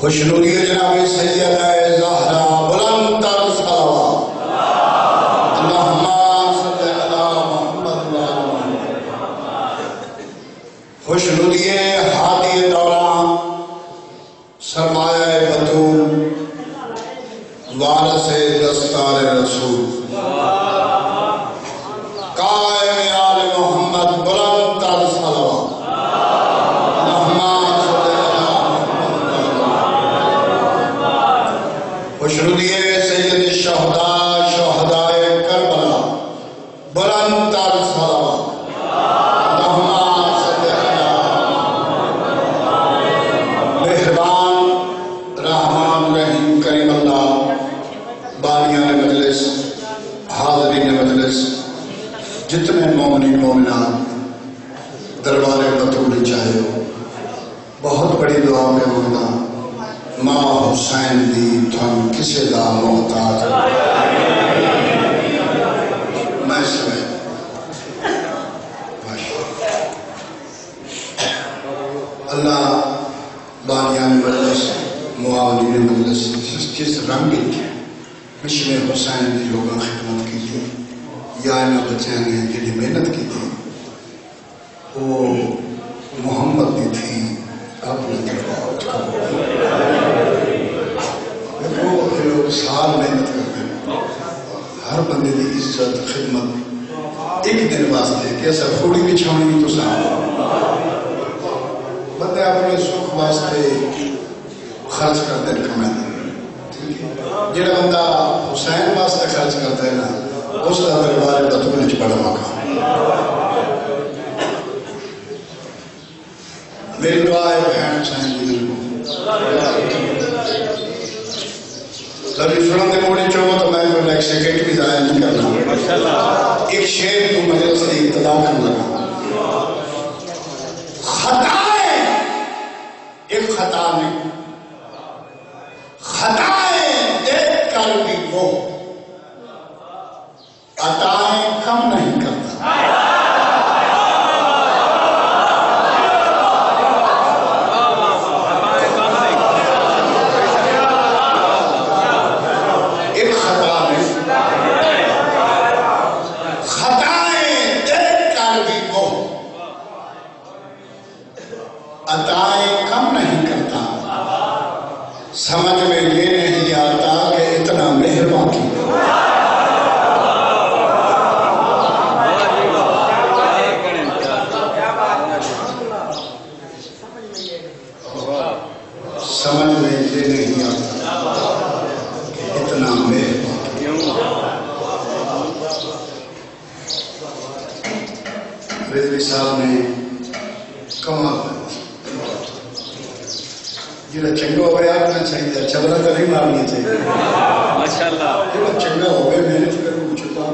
خوش خوشنودی جناب سیدہ زہرا بلند رحمان رحیم کریم اللہ بانیان مجلس، حاضرین مجلس، جتنے مومنین مومنان دربار بطول چاہے ہو، بہت بڑی دعا میں ہونا، ماں حسین دی تھن کسے دا محتاج میں اس میں اللہ بانیان مجلس معاونین مجلس جس جس رنگ مشن حسین دی لوگاں خدمت کی تھی یا انہاں بچیاں نے جڑی محنت کی تھی۔ وہ محمد دی تھی۔ اپنے دربار دیکھو لوگ سال محنت کرتے ہیں۔ ہر بندے دی عزت، خدمت۔ ایک دن واسطے کہ ایسا تھوڑی بھی چھاؤنی بھی تو سامنے بندے اپنے سکھ واسطے خرچ کرتے ہیں کمائیں جڑا بندہ حسین واسطے خرچ کرتا ہے نا اس کا دربار بطول چ بڑا مقام میری دعا ہے بہن حسین جی دل کو کبھی سنن دے موڑے چاہو تو میں کوئی ایک سیکنڈ بھی ضائع نہیں کرنا ایک شعر تو مجھے سے ابتدا کرنا لگا خطائیں ایک خطا نہیں come now. رضوی صاحب نے کمال جڑا چنگا ہوئے آنا چاہیے چبرا تو نہیں مارنی چاہیے۔ جڑا چنگا ہوئے محنت چھپا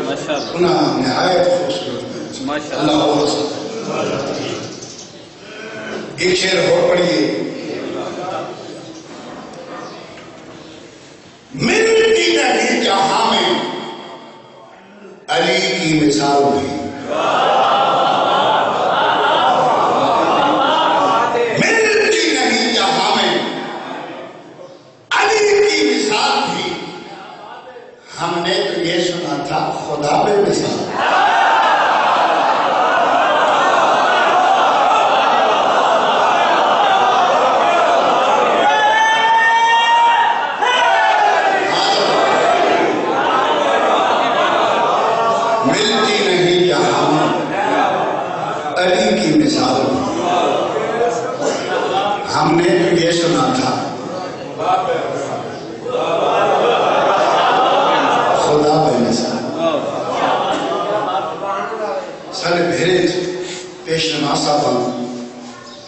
ماشاءاللہ۔ انہاں نہایت خوبصورت اللہ ایک شعر اور پڑھیے ملتی نہیں جہاں میں علی کی مثال بھی ملتی نہیں جہاں میں علی کی مثال بھی ہم نے تو یہ سنا تھا خدا بے مثال ملتی نہیں جہاں میں علی کی مثال ہم نے تو یہ سنا تھا خدا بے مثال سر بھیرے پیش نماز صاحب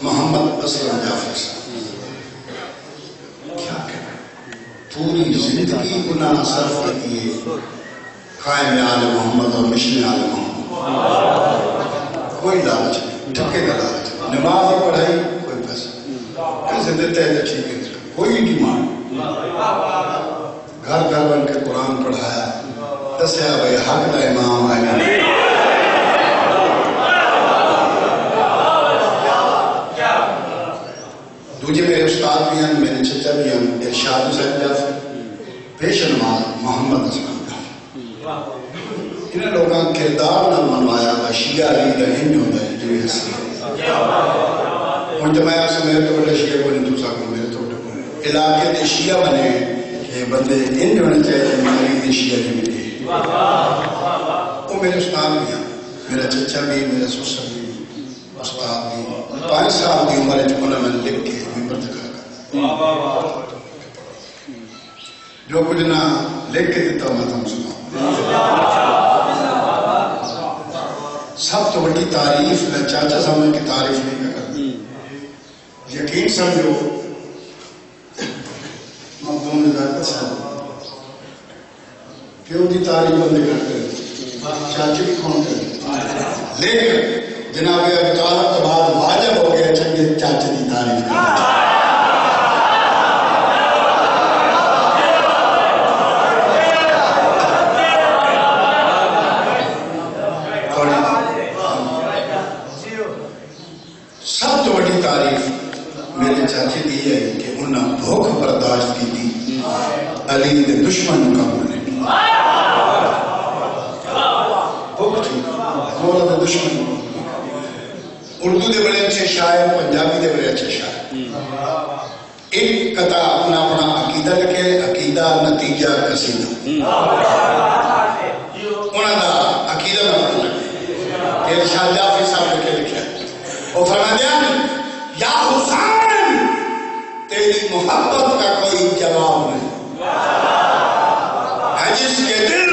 محمد اسلم جعفر صاحب کیا کہنا پوری زندگی گناہ صرف کیے قائم آل محمد اور مشن آل محمد کوئی لالچ نہیں ٹھکے کا لالچ نہیں۔ نماز اور پڑھائی کوئی پیسہ کسی دیتے ہیں ٹھیک ہے۔ کوئی ڈیمانڈ گھر گھر بن کے قرآن پڑھایا۔ دسیا بھائی، حق دا امام علی دوجے میرے استاد بھی ہیں، میرے چچا بھی ہیں ارشاد حسین جعفر پیش نماز محمد اسلام جعفر انہیں لوگوں کردار نہ منوایا شیعہ علی دا ہنج ہوتا ہے، جو حسی آسا میرے تو بڑے شیعہ نہیں تو ساکو میرے تو علاقے دے شیعہ بنے کہ بندے انج ہونے چاہیے ماری دے شیعہ جو ملے وہ میرے استاد بھی ہیں میرا چچا بھی میرا سسر بھی استاد بھی۔ پانچ سال کی عمر ہے انہوں نے لکھ کے ممبر دکھا کر۔ جو کچھ نہ لکھ کے دیتا ہوں میں تم سنا سب تو بڑی تعریف میں چاچا صاحب کی تعریف نہیں کرتا یقین سمجھو مقدوم نزاکت صاحب پیو کی تعریف بندے کرتے ہیں۔ چاچے بھی کون کرتے لیکن جناب ابی کے بعد واجب ہو گیا چنگے چاچے کی تعریف کرنا سب تو بڑی تعریف میرے چاچے دی ہے کہ انہوں نے بھوک برداشت کی تھی علی دے دشمن کا ہونے بھوک تھی مولا دے دشمن اردو دے بڑے اچھے شاعر، پنجابی دے بڑے اچھے شاعر۔ ایک قطع اپنا اپنا عقیدہ لکھے، عقیدہ نتیجہ قصیدہ۔ انہوں دا عقیدہ نہ پڑھنا کہ ارشاد جعفر صاحب لکھے لکھے وہ فرما دیا، یا حسین، تیری محبت کا کوئی جواب نہیں۔ ہے جس کے دل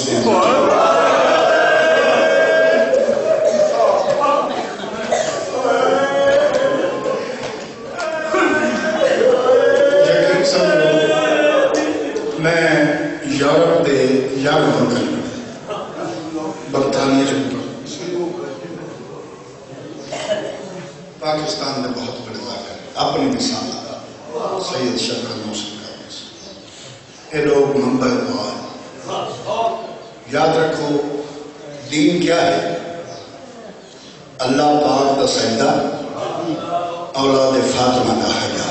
بہن مسلم یقین سمجھو میں یورپ دے یار ملک برطانیہ چ پاکستان دے بہت بڑے ذاکر اپنی مثال سید شرکت موسم کا یہ لوگ منبع دعا ہے یاد رکھو دین کیا ہے اللہ پاک کا سجدہ اولاد فاطمہ کا حجا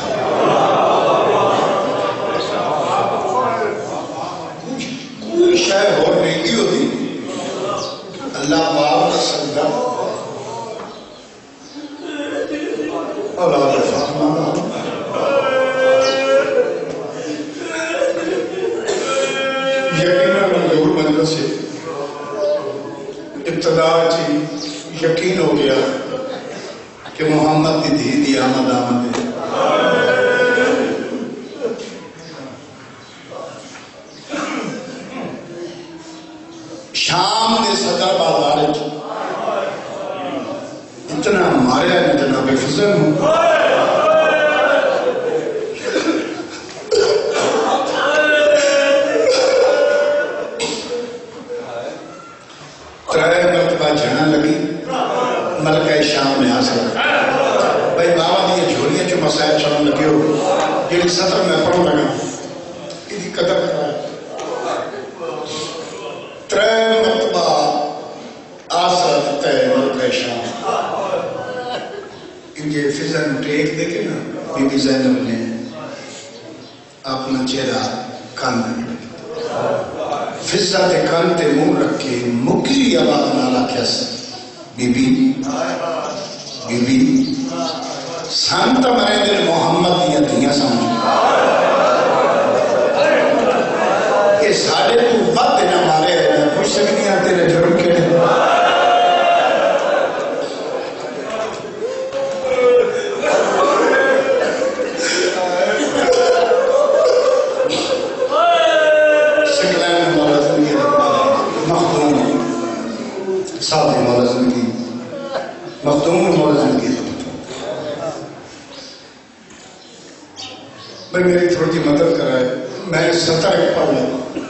کوئی شاید اور نہیں کی ہوتی اللہ پاک کا سجدہ اولاد فاطمہ کا یقینا منظور مجلس سے ابتدا تھی یقین ہو گیا کہ محمد کی دھی دی آمد آمد ہے شام دے صدر بازار وچ اتنا ماریا ہے جناب فضل نو ترائے مرتبہ جہاں لگی ملکہ شام نے حاصل بھائی بابا دی جھولیاں جو مسائل چلن لگے ہو، یہ سطر میں پڑھوں لگا یہ قدر کرا۔ مرتبہ آسرت تے ملکہ شام۔ ان کے فضل ٹیک دے نا بی بی زینب نے۔ اپنا چہرہ کان میں فضا تے کان تے منہ رکھ کے مکلی آواز نال آکھیا سی بی بی سنت سانت مرے دل محمد دیاں دیا سمجھ میں ستر پڑھ لوں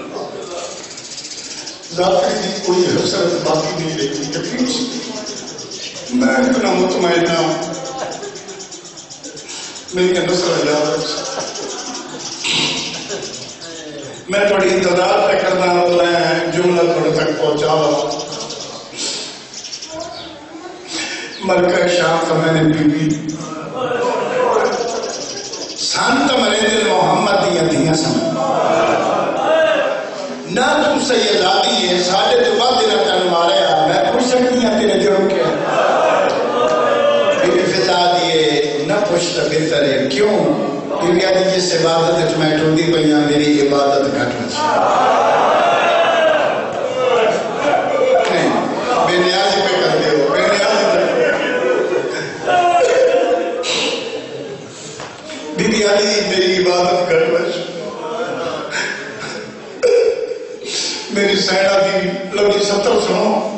ذاکر کی کوئی حسرت باقی نہیں رہتی یقین میں اتنا مطمئن ہوں میری کا نسل اجازت میں تھوڑی انتظار پہ کرنا تو میں جملہ تھوڑے تک پہنچا ہوا ملکہ شاہ کا میں نے بی بی سانت مرے دل محمد دیا نہ تو سیدادی ہے۔ ساڑھے تو بعد میں پوچھ سکتی تیرے جرم کے۔ فضا نہ پوچھتا بہتر ہے۔ کیوں؟ جس عبادت میں ٹھوندی پہیاں میری عبادت گھٹ وچ نہیں بے نیازی پہ کر دے ہو بے نیازی پہ بی بی آدھی میری عبادت گھٹ وچ میری سیڑا دی لوگی ستر سنو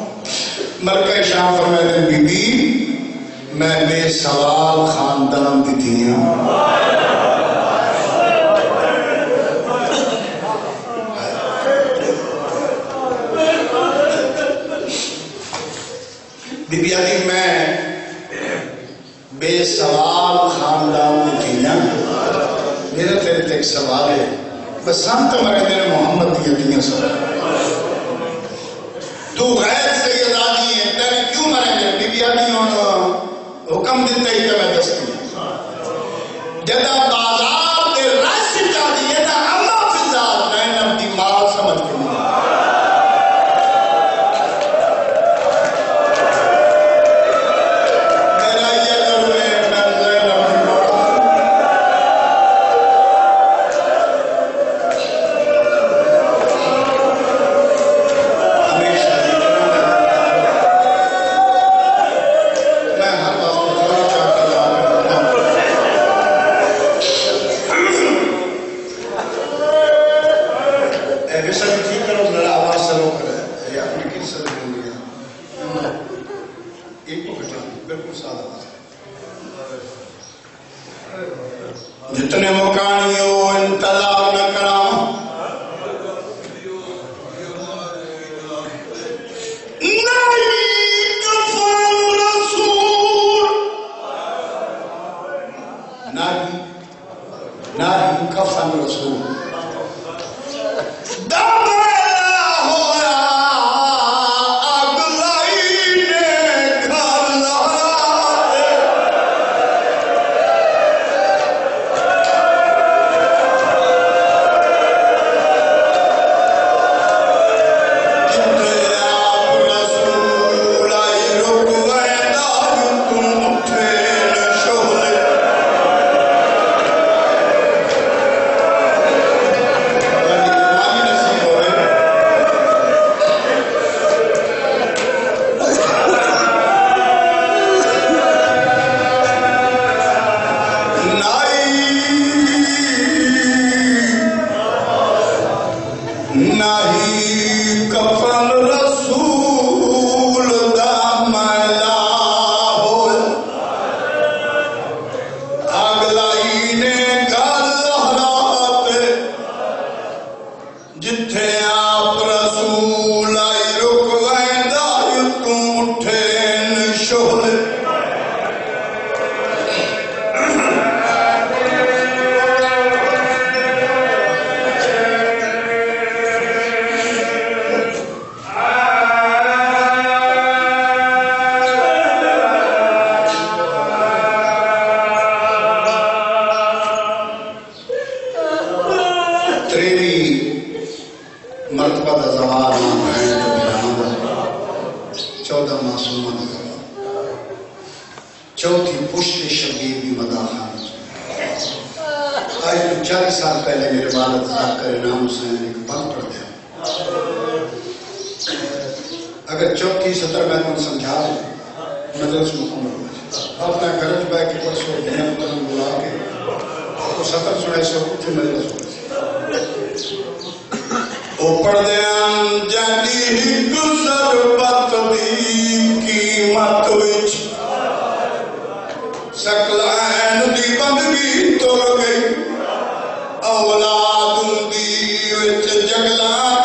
ملکہ شام فرمائے دیں بی بی میں بے سوال خاندان دی تھیاں بی بی آدھی میں بے سوال خاندان دی تھیاں میرا تیرے تک سوال ہے، بس سانتا مرے میرے محمد دیا دیا سوال تو غیر سید آدھی ہے تیرے کیوں مرے میرے بی بی آدھی ہوں چالیس سال پہلے میرے والد ذاکر انعام حسین ایک بند پڑھ دیا۔ اگر چوتھی سطر میں تم سمجھا دوں مدرس مکمل ہو جائے اپنا گھر چ بیٹھ کے پرسوں دنیا پتہ بلا کے تو سطر سنے سے اتنے مدرس ہو جائے او پردیاں جانی ہک ضربت دی قیمت وچ۔ سکلین دی بندگی تر گئی۔ اولاد دی وچ جگلاں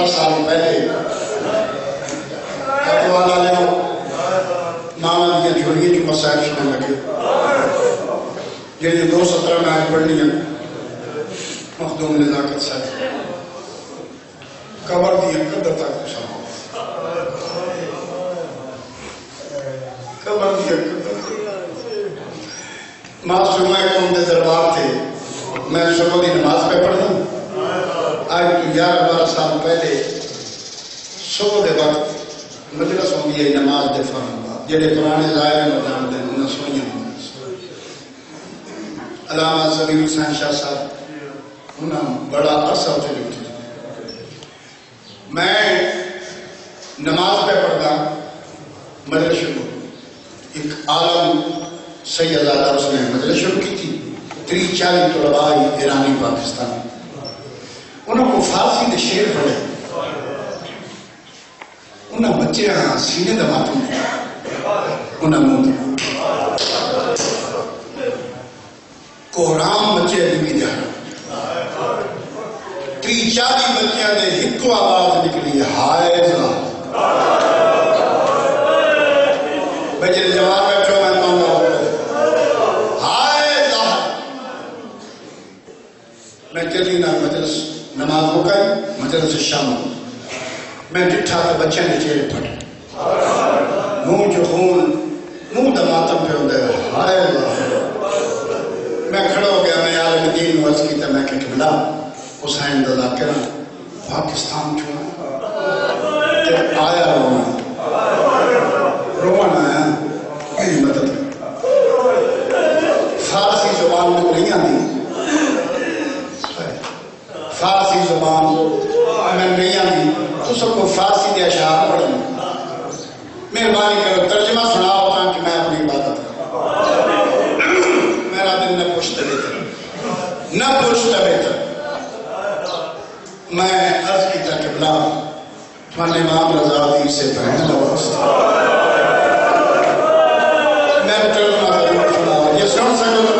گیارہ سال پہلے کٹوالا والے نام دیا جھوڑیے جو مسائل سننے لگے جنہیں دو سترہ میں آج پڑھنی ہے مخدوم نزاکت صاحب قبر دی قدر تک سما قبر دی قدر ماں سنوائے قوم دے دربار تھے میں صبح دی نماز پہ پڑھنا آج تو گیارہ بارہ سال پہلے صبح دے وقت مجلس ہوندی ہے نماز دے فرم جڑے پرانے ظاہر مدان دے انہاں سنیاں علامہ زمین حسین شاہ صاحب انہاں بڑا عرصہ ہوتے لکھتے میں نماز پہ پڑھتا مجلس شروع ایک عالم سید آدھا اس نے مجلس شروع کی تھی۔ تری چالی طلبائی ایرانی پاکستان انہوں کو فارسی دے شیر پڑھے۔ انہوں بچے ہاں سینے دماتوں میں۔ انہوں منہ کوہرام بچے بھی بھی جانا تری چالی بچیاں دے ہکو آواز نکلی۔ ہائے لا مکائی سے شام میں ڈٹھا تو بچے نے چہرے پھٹ منہ جو خون منہ دماتم ماتم پہ ہوندے ہائے اللہ میں کھڑا ہو گیا میں یار مدین عرض کی تے میں کہ قبلہ حسین دا ذاکرہ پاکستان چھوڑا تے آیا رونا رونا آیا میری مدد فارسی زبان میں نہیں آتی فارسی زبان میں نہیں آتی تو سب کو فارسی کے اشعار پڑھنا مہربانی کرو ترجمہ سناؤ تاکہ میں اپنی عبادت کروں میرا دل نہ پوچھتے بہتر نہ پوچھتے بہتر میں عرض کی تک قبلہ تمہارے امام رضا دیر سے پہنے لگا میں ترجمہ ضرور سناؤ یہ سن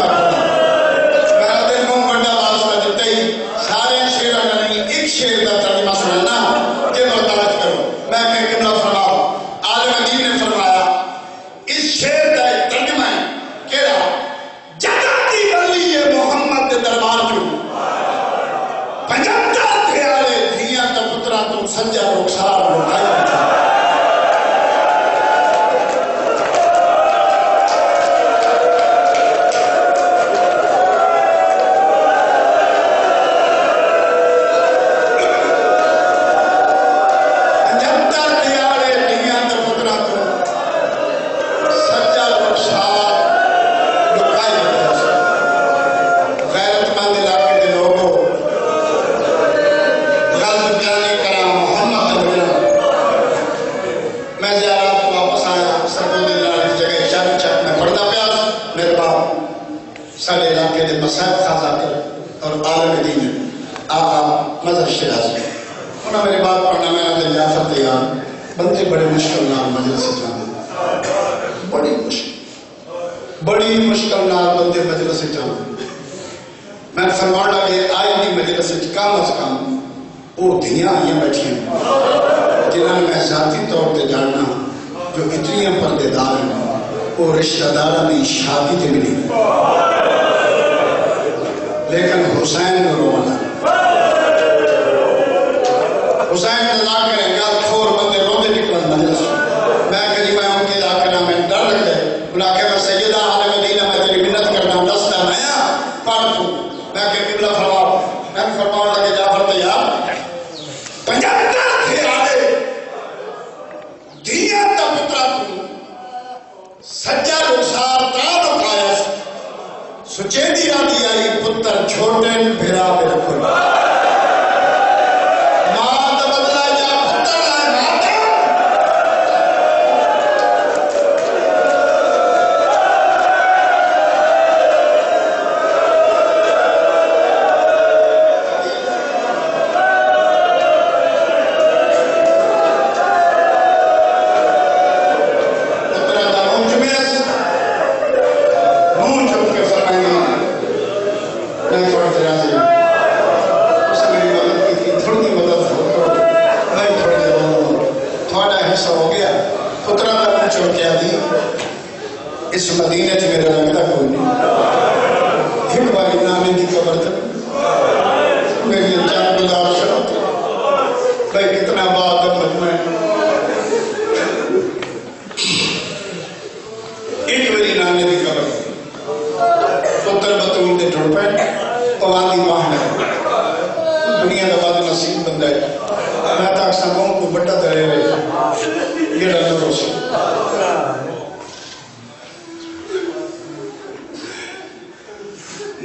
کیڑا بھروسہ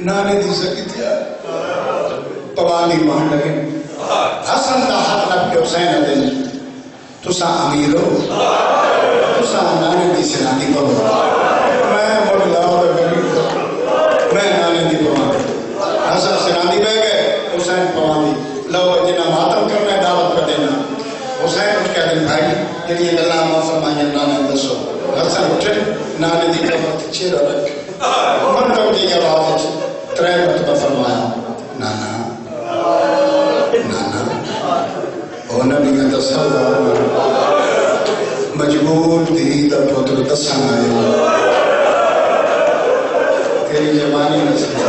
نانے مان لگے حسن دا ہاتھ لگ کے حسین دے تسا امیر ہو نانے دی سنانی کرو میں مولا اور بڑی میں نانے دی پوانی حسن سنانی گئے حسین پوانی لو جنہ ماتم کرنا دعوت کر دینا حسین دن بھائی நீ இதெல்லாம் மோசமா என்றான் என்று சொல் வசனத்தில் நான் இதை பிரவர்த்திச்சு அதற்கு உமன் தம்பிங்க வாசிச்சு திரைப்பத்து பசமா நானா நானா ஒன்று நீங்கள் தசம் مجبور دید پتر دسان آئے تیری جمانی نسل